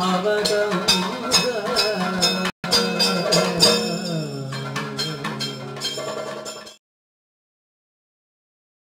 Have a good